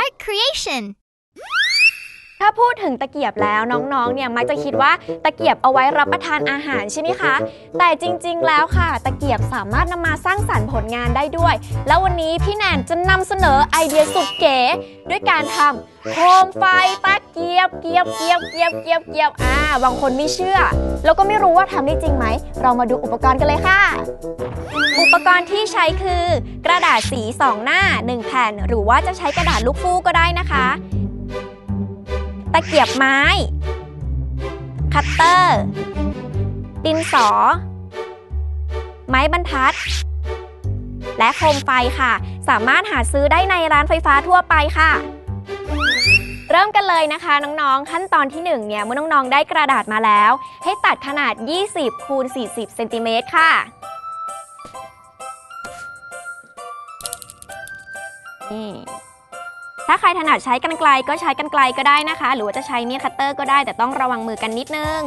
Art creation ถ้า พูดถึงตะเกียบแล้วน้องๆ เนี่ยมักจะคิดว่าตะเกียบเอาไว้รับประทานอาหารใช่ไหมคะ แต่จริงๆ แล้วค่ะ ตะเกียบสามารถนำมาสร้างสรรค์ผลงานได้ด้วย แล้ววันนี้พี่แนนจะนำเสนอไอเดียสุดเก๋ด้วยการทำโคมไฟตะเกียบเกียบเกียบเกียบเกียบเกียบอ่าบางคนไม่เชื่อ แล้วก็ไม่รู้ว่าทำได้จริงไหม เรามาดูอุปกรณ์กันเลยค่ะ อุปกรณ์ที่ใช้คือกระดาษสี 2 หน้า 1 แผ่น หรือว่าจะใช้กระดาษลูกฟูกก็ได้นะคะ ตะเกียบไม้ คัตเตอร์ ดินสอ ไม้บรรทัด และโคมไฟค่ะ สามารถหาซื้อได้ในร้านไฟฟ้าทั่วไปค่ะ เริ่มกันเลยนะคะน้องๆ ขั้นตอนที่ 1 เนี่ย เมื่อน้องๆ ได้กระดาษมาแล้ว ให้ตัดขนาด 20คูณ40เซนติเมตรค่ะนี่ ถ้าใครถนัดใช้กรรไกรก็ใช้กรรไกรก็ได้นะคะ หรือว่าจะใช้มีดคัตเตอร์ก็ได้แต่ต้องระวังมือกันนิดนึง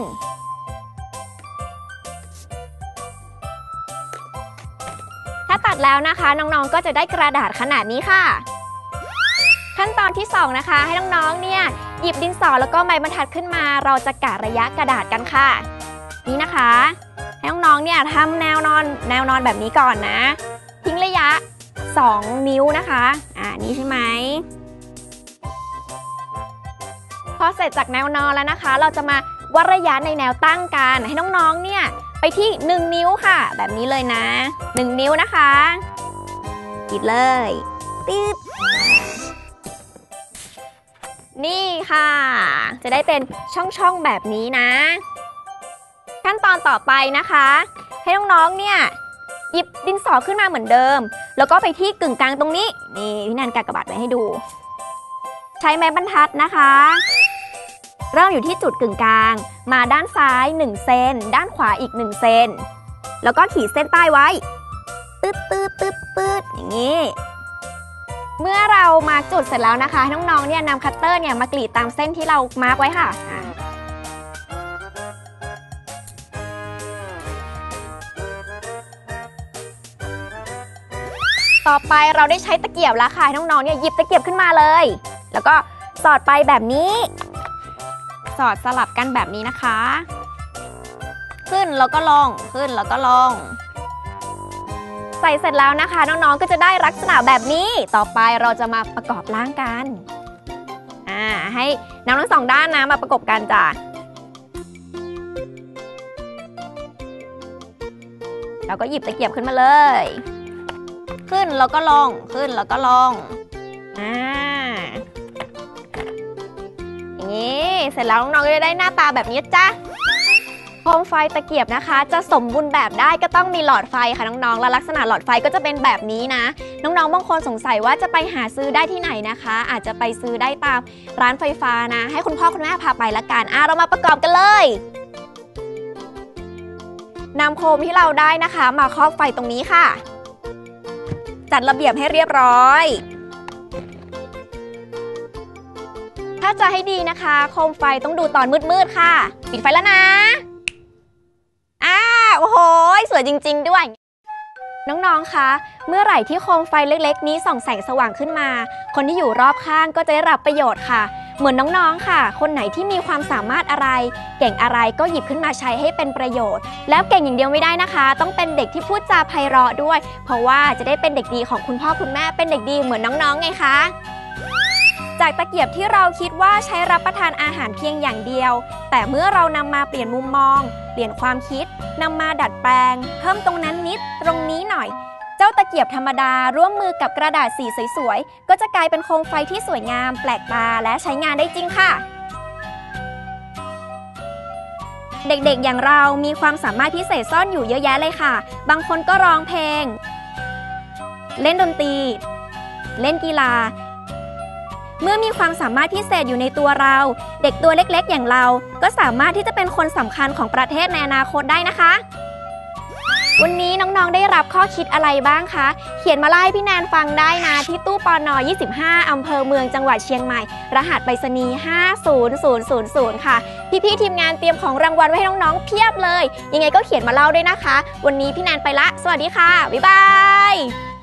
ถ้าตัดแล้วนะคะน้องๆก็จะได้กระดาษขนาดนี้ค่ะ ขั้นตอนที่ 2 นะคะ ให้น้องๆเนี่ยหยิบดินสอแล้วก็ไม้บรรทัดขึ้นมา เราจะกะระยะกระดาษกันค่ะ นี่นะคะ ให้น้องๆเนี่ยทำแนวนอนแนวนอนแบบนี้ก่อนนะ ทิ้งระยะ 2 นิ้วนะคะ อ่านี่ใช่ไหม อเสร็จจากแนวนอนแล้วนะคะ เราจะมาวัดระยะในแนวตั้งกันให้น้องๆ เนี่ยไปที่ 1 นิ้วค่ะ แบบนี้เลยนะ 1 นิ้วนะคะปิดเลยตืดนี่ค่ะ จะได้เป็นช่องๆแบบนี้นะ ขั้นตอนต่อไปนะคะ ให้น้องๆ เนี่ยหยิบดินสอขึ้นมาเหมือนเดิม แล้วก็ไปที่กึ่งกลางตรงนี้ นี่พี่นันกากบาดไว้ให้ดู ใช้ไม้บรรทัดนะคะ เริ่มอยู่ที่จุดกึ่งกลาง มาด้านซ้าย 1 เซน ด้านขวาอีก 1 เซน แล้วก็ขีดเส้นใต้ไว้ตืดตืดตืดตืดอย่างนี้ เมื่อเรา mark จุดเสร็จแล้วนะคะให้น้องๆ เนี่ยนำคัตเตอร์เนี่ยมากรีดตามเส้นที่เรา mark ไว้ค่ะอะต่อไปเราได้ใช้ตะเกียบแล้วค่ะให้น้องๆเนี่ยหยิบตะเกียบขึ้นมาเลย แล้วก็สอดไปแบบนี้ สอดสลับกันแบบนี้นะคะ ขึ้นแล้วก็ลง ขึ้นแล้วก็ลง ใส่เสร็จแล้วนะคะ น้องๆ ก็จะได้ลักษณะแบบนี้ ต่อไปเราจะมาประกอบร่างกัน อ่า ให้น้ำทั้งสองด้านนะมาประกบกันจ้ะ แล้วก็หยิบตะเกียบขึ้นมาเลย ขึ้นแล้วก็ลง ขึ้นแล้วก็ลง อ่าอย่าง นี้ เสร็จแล้วน้องๆก็จะได้หน้าตาแบบนี้จ้ะโคมไฟตะเกียบนะคะ จะสมบูรณ์แบบได้ก็ต้องมีหลอดไฟค่ะน้องๆ และลักษณะหลอดไฟก็จะเป็นแบบนี้นะ น้องๆ บางคนสงสัยว่าจะไปหาซื้อได้ที่ไหนนะคะ อาจจะไปซื้อได้ตามร้านไฟฟ้านะ ให้คุณพ่อคุณแม่พาไปละกันอะเรามาประกอบกันเลยนำโคมที่เราได้นะคะ มาครอบไฟตรงนี้ค่ะ จัดระเบียบให้เรียบร้อย ถ้าจะให้ดีนะคะ โคมไฟต้องดูตอนมืดๆค่ะ ปิดไฟแล้วนะอ่าโอ้โห สวยจริง ๆ ด้วย น้องๆ คะ เมื่อไหร่ที่โคมไฟเล็ก ๆ นี้ส่องแสงสว่างขึ้นมา คนที่อยู่รอบข้างก็จะได้รับประโยชน์ค่ะ เหมือนน้องๆ ค่ะ คนไหนที่มีความสามารถอะไร เก่งอะไรก็หยิบขึ้นมาใช้ให้เป็นประโยชน์ แล้วเก่งอย่างเดียวไม่ได้นะคะ ต้องเป็นเด็กที่พูดจาไพเราะด้วย เพราะว่าจะได้เป็นเด็กดีของคุณพ่อคุณแม่ เป็นเด็กดีเหมือนน้องๆ ไงคะ จากตะเกียบที่เราคิดว่าใช้รับประทานอาหารเพียงอย่างเดียว แต่เมื่อเรานำมาเปลี่ยนมุมมอง เปลี่ยนความคิดนำมาดัดแปลง เพิ่มตรงนั้นนิด ตรงนี้หน่อย เจ้าตะเกียบธรรมดาร่วมมือกับกระดาษสีสวยๆ ก็จะกลายเป็นโคมไฟที่สวยงาม แปลกตาและใช้งานได้จริงค่ะ เด็กๆ อย่างเรามีความสามารถพิเศษซ่อนอยู่เยอะแยะเลยค่ะ บางคนก็ร้องเพลง เล่นดนตรี เล่นกีฬา เมื่อมีความสามารถพิเศษอยู่ในตัวเรา เด็กตัวเล็กๆ อย่างเรา ก็สามารถที่จะเป็นคนสำคัญของประเทศในอนาคตได้นะคะ วันนี้น้องๆ ได้รับข้อคิดอะไรบ้างคะ เขียนมาเล่พี่แนนฟังได้นะ ที่ตู้ปอนอ25 อำเภอเมืองจังหวัดเชียงใหม่ รหัสไปรษณีย์ 50000 ค่ะ พี่ๆ ทีมงานเตรียมของรางวัลไว้ให้น้องๆ เพียบเลย ยังไงก็เขียนมาเล่าด้วยนะคะ วันนี้พี่แนนไปละ สวัสดีค่ะ บ๊ายบาย